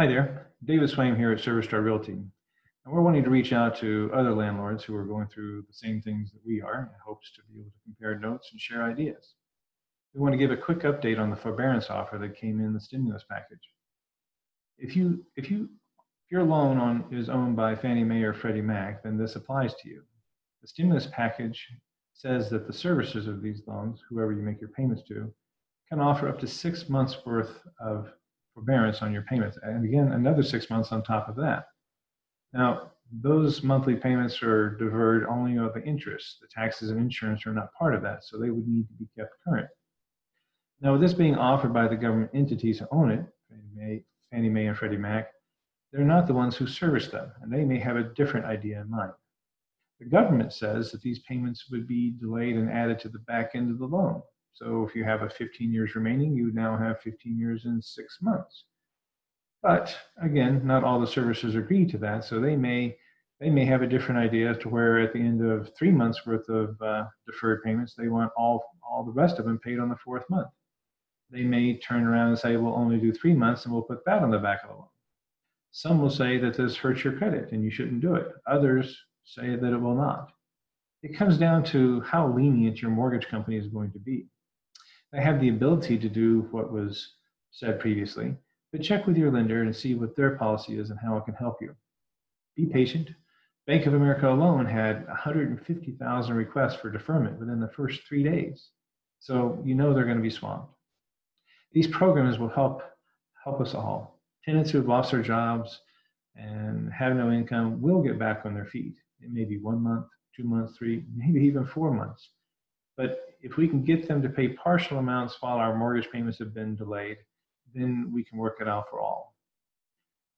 Hi there, David Swaim here at Service Star Realty. And we're wanting to reach out to other landlords who are going through the same things that we are in hopes to be able to compare notes and share ideas. We want to give a quick update on the forbearance offer that came in the stimulus package. If you if you if your loan on is owned by Fannie Mae or Freddie Mac, then this applies to you. The stimulus package says that the servicers of these loans, whoever you make your payments to, can offer up to six months worth of forbearance on your payments. And again, another six months on top of that. Now, those monthly payments are deferred only of the interest. The taxes and insurance are not part of that, so they would need to be kept current. Now, with this being offered by the government entities who own it, Fannie Mae, Fannie Mae and Freddie Mac, they're not the ones who service them, and they may have a different idea in mind. The government says that these payments would be delayed and added to the back end of the loan. So if you have a 15 years remaining, you now have 15 years and six months. But again, not all the services agree to that, so they may they may have a different idea as to where at the end of three months worth of uh, deferred payments, they want all all the rest of them paid on the fourth month. They may turn around and say, we'll only do three months and we'll put that on the back of the loan. Some will say that this hurts your credit and you shouldn't do it. Others say that it will not. It comes down to how lenient your mortgage company is going to be. They have the ability to do what was said previously, but check with your lender and see what their policy is and how it can help you. Be patient. Bank of America alone had 150,000 requests for deferment within the first three days. So you know they're going to be swamped. These programs will help help us all. Tenants who have lost their jobs and have no income will get back on their feet. It may be one month, two months, three, maybe even four months. But if we can get them to pay partial amounts while our mortgage payments have been delayed, then we can work it out for all.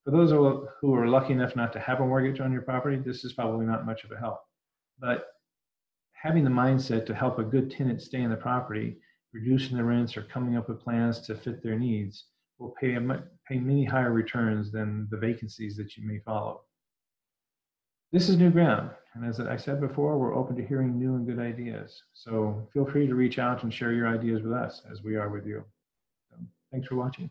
For those who are lucky enough not to have a mortgage on your property, this is probably not much of a help. But having the mindset to help a good tenant stay in the property, reducing the rents or coming up with plans to fit their needs will pay, a, pay many higher returns than the vacancies that you may follow. This is new ground. And as I said before, we're open to hearing new and good ideas. So feel free to reach out and share your ideas with us as we are with you. So thanks for watching.